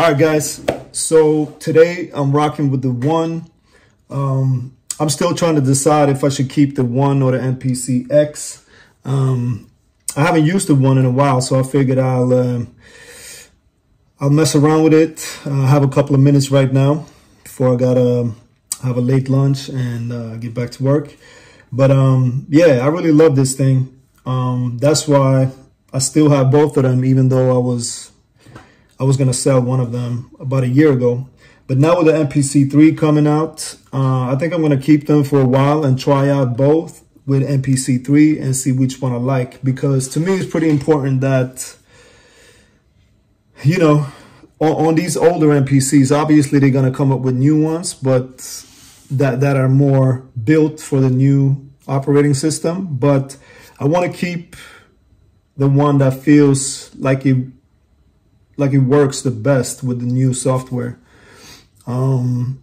All right, guys. So today I'm rocking with the one. Um, I'm still trying to decide if I should keep the one or the MPC X. Um, I haven't used the one in a while, so I figured I'll uh, I'll mess around with it. Uh, I have a couple of minutes right now before I gotta have a late lunch and uh, get back to work. But um, yeah, I really love this thing. Um, that's why I still have both of them, even though I was I was gonna sell one of them about a year ago. But now with the MPC3 coming out, uh, I think I'm going to keep them for a while and try out both with MPC3 and see which one I like. Because to me, it's pretty important that, you know, on, on these older MPCs, obviously they're going to come up with new ones, but that, that are more built for the new operating system. But I want to keep the one that feels like it, like it works the best with the new software. Um,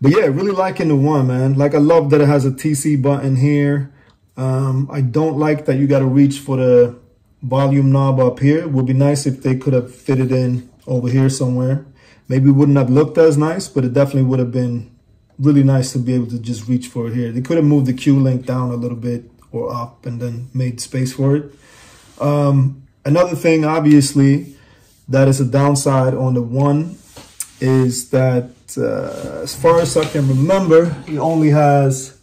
but yeah, really liking the one, man. Like I love that it has a TC button here. Um, I don't like that you got to reach for the volume knob up here. It would be nice if they could have fitted in over here somewhere. Maybe wouldn't have looked as nice, but it definitely would have been really nice to be able to just reach for it here. They could have moved the Q link down a little bit or up and then made space for it. Um, another thing, obviously, that is a downside on the one is that uh, as far as I can remember, it only has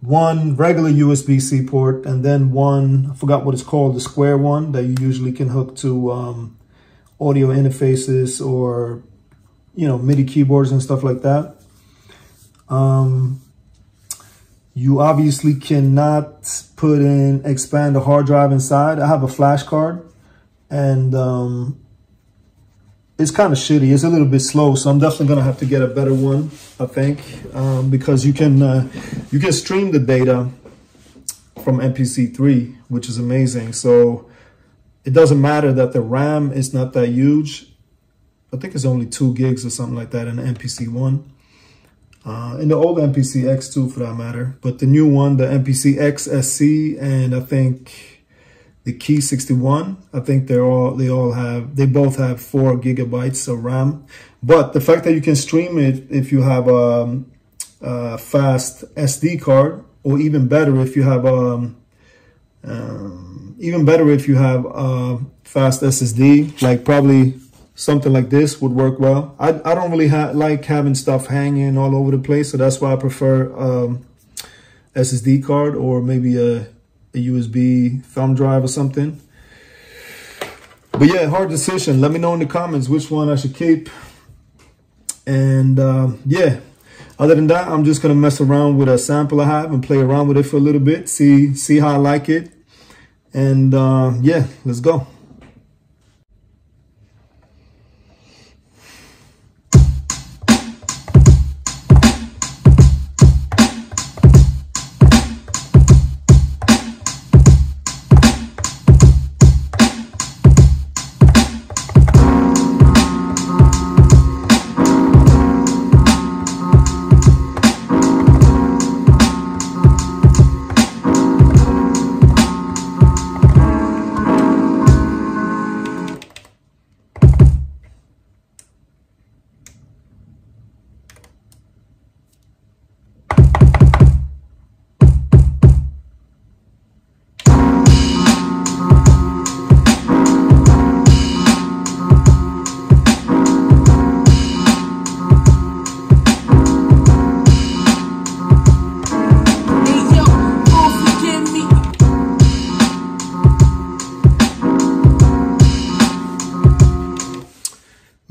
one regular USB-C port and then one, I forgot what it's called, the square one that you usually can hook to um, audio interfaces or, you know, MIDI keyboards and stuff like that. Um, you obviously cannot put in, expand the hard drive inside. I have a flash card and um, it's kind of shitty. It's a little bit slow, so I'm definitely gonna have to get a better one, I think, um, because you can uh, you can stream the data from MPC3, which is amazing. So it doesn't matter that the RAM is not that huge. I think it's only two gigs or something like that in the MPC1. Uh, in the old MPC X2 for that matter, but the new one, the MPC X SE, and I think the Key 61. I think they're all they all have they both have four gigabytes of RAM. But the fact that you can stream it if you have a, a fast SD card, or even better if you have a um, um, even better if you have a fast SSD, like probably something like this would work well. I, I don't really ha like having stuff hanging all over the place, so that's why I prefer um, SSD card or maybe a a USB thumb drive or something. But yeah, hard decision. Let me know in the comments which one I should keep. And uh, yeah, other than that, I'm just gonna mess around with a sample I have and play around with it for a little bit, see see how I like it. And uh, yeah, let's go.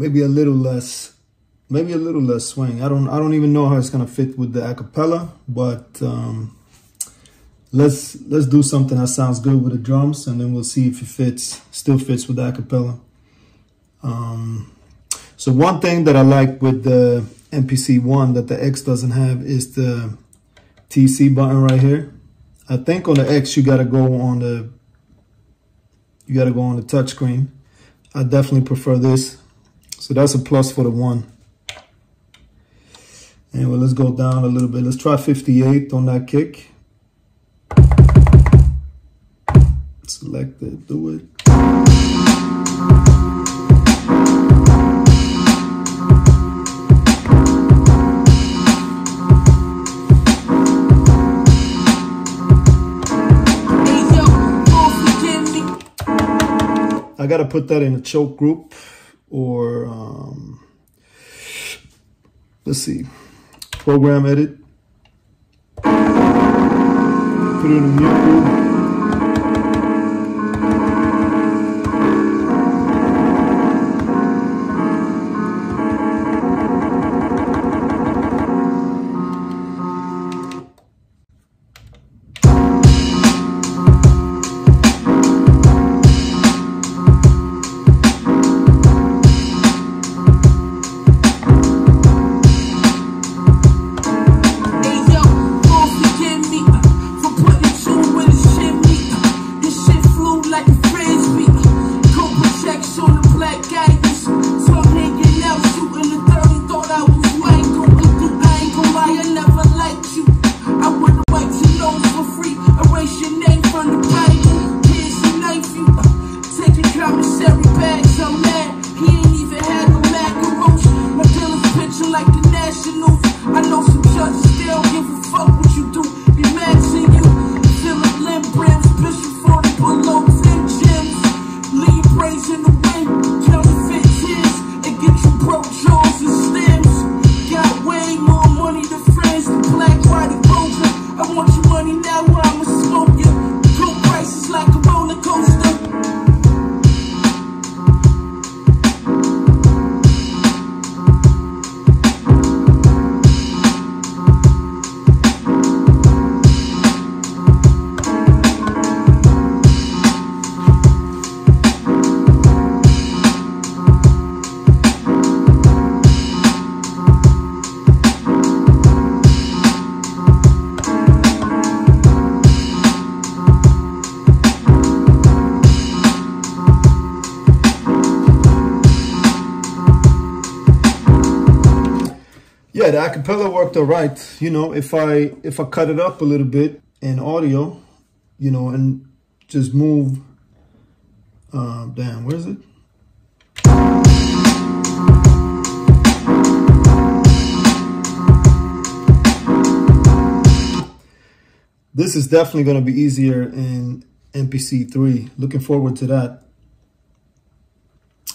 Maybe a little less, maybe a little less swing. I don't, I don't even know how it's gonna fit with the acapella, but um, let's let's do something that sounds good with the drums, and then we'll see if it fits, still fits with the acapella. Um, so one thing that I like with the MPC one that the X doesn't have is the TC button right here. I think on the X you gotta go on the you gotta go on the touchscreen. I definitely prefer this. So that's a plus for the one. Anyway, let's go down a little bit. Let's try 58 on that kick. Select it, do it. I gotta put that in a choke group or, um, let's see, program edit. Put it in a mute group. Yeah, the acapella worked all right. You know, if I if I cut it up a little bit in audio, you know, and just move. Uh, damn, where is it? This is definitely going to be easier in MPC 3. Looking forward to that.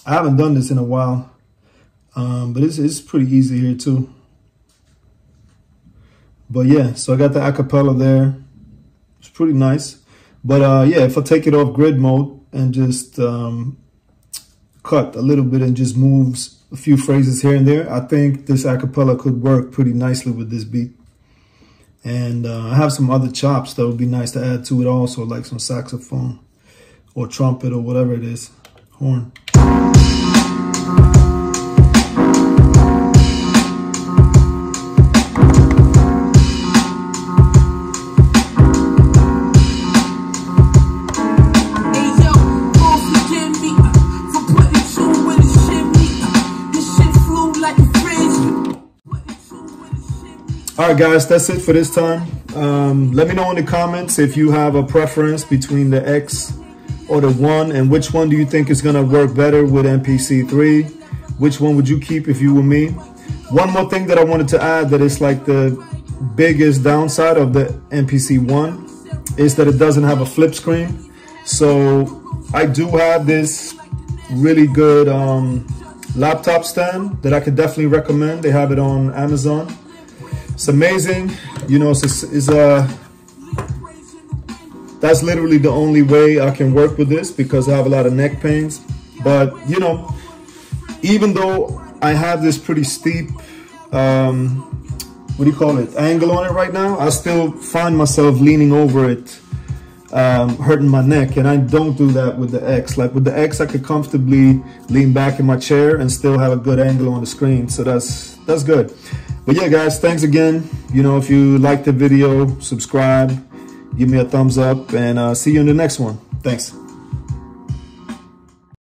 I haven't done this in a while, um, but it's, it's pretty easy here too. But yeah, so I got the acapella there. It's pretty nice. But uh, yeah, if I take it off grid mode and just um, cut a little bit and just moves a few phrases here and there, I think this acapella could work pretty nicely with this beat. And uh, I have some other chops that would be nice to add to it also, like some saxophone or trumpet or whatever it is, horn. All right, guys, that's it for this time. Um, let me know in the comments if you have a preference between the X or the one and which one do you think is going to work better with MPC3? Which one would you keep if you were me? One more thing that I wanted to add that is like the biggest downside of the MPC1 is that it doesn't have a flip screen. So I do have this really good um, laptop stand that I could definitely recommend. They have it on Amazon. It's amazing. You know, it's, it's a, that's literally the only way I can work with this because I have a lot of neck pains. But, you know, even though I have this pretty steep, um, what do you call it, angle on it right now, I still find myself leaning over it, um, hurting my neck. And I don't do that with the X. Like with the X, I could comfortably lean back in my chair and still have a good angle on the screen. So that's, that's good. But yeah, guys, thanks again. You know, if you like the video, subscribe, give me a thumbs up, and uh, see you in the next one. Thanks.